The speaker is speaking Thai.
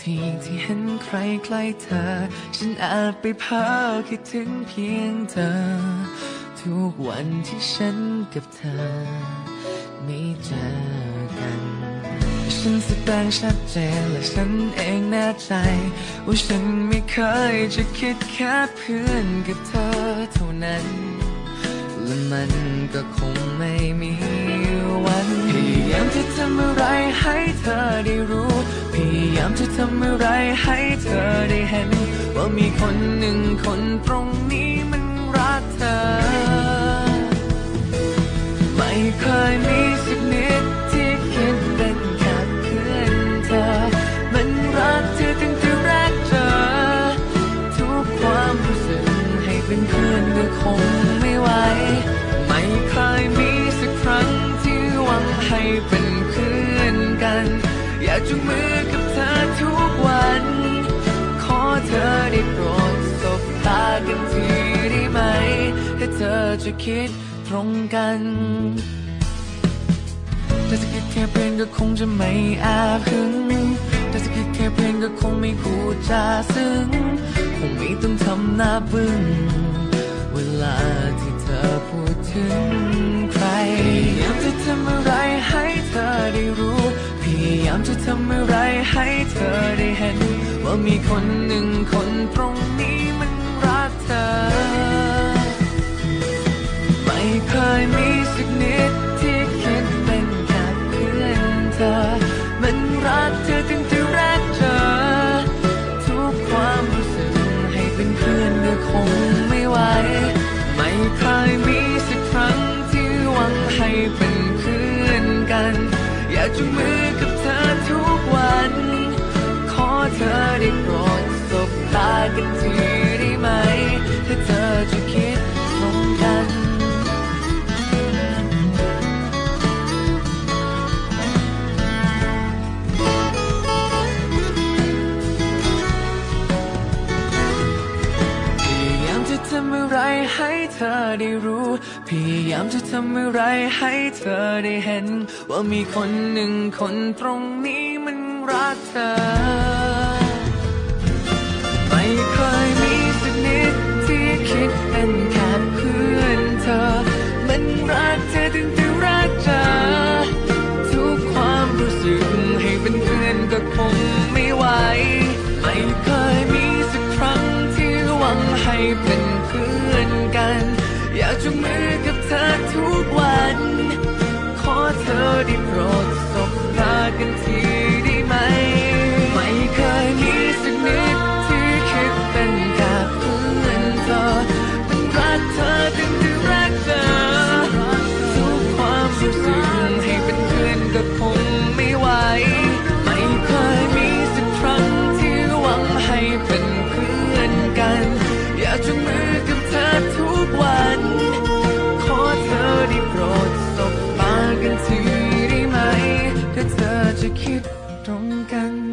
ทีที่เห็นใครใกล้เธอ ฉันอาจไปเพ้อคิดถึงเพียงเธอ ทุกวันที่ฉันกับเธอ ไม่เจอกัน ฉันแสดงชัดเจนและฉันเองแน่ใจ ว่าฉันไม่เคยจะคิดแค่เพื่อนกับเธอเท่านั้น และมันก็คงไม่มีามจะทำอะไรให้เธอได้เห็น ว่ามีคนหนึ่งคนตรงนี้มันรักเธอ ไม่เคยมีสักนิดที่คิดเป็นแค่เพื่อนเธอ มันรักเธอตั้งแต่แรกเจอ ทุกความรู้สึกให้เป็นเพื่อนก็คงไม่ไหว ไม่เคยมีสักครั้งที่หวังให้เป็นเพื่อนกัน อยากจุงมือ จะคิดตรงกันถ้าจะคิดแค่เพื่อนก็คงจะไม่อาบหึงถ้าจะคิดแค่เพื่อนก็คงไม่พูดจาซึ้ง คงไม่ต้องทำหน้าบึ้งเวลาที่เธอพูดถึงใคร พยายามจะทำอะไรให้เธอได้รู้ พยายามจะทำอะไรให้เธอได้เห็น ว่ามีคนหนึ่งคนตรงนี้มันรักเธอ เคยมีสักนิดที่คิดเป็นแค่เพื่อนเธอ มันรักเธอตั้งแต่แรกเจอ ทุกความรู้สึกให้เป็นเพื่อนก็คงไม่ไหว ไม่เคยมีสักครั้งที่หวังให้เป็นเพื่อนกัน อยากจะมือ ธอได้รู้ พยายามจะทำอะไรให้เธอได้เห็น ว่ามีคนหนึ่งคนตรงนี้มันรักเธอ ไม่เคยมีสักนิดที่คิดเป็นแค่เพื่อนเธอ มันรักเธอถึงจะรักเธอทุกความรู้สึกให้เป็นเพื่อนก็คงไม่ไหว ไม่เคยมีสักครั้งที่หวังให้เป็น จูงมือกับเธอทุกวัน ขอเธอได้โปรดสบตากันทีได้ไหม ไม่เคยมีสักนิดที่คิดเป็นแค่เพื่อนเธอเป็นรักเธอถึงที่รักเธอทุกความรู้สึกให้เป็นเพื่อนก็คงไม่ จะคิดตรงกัน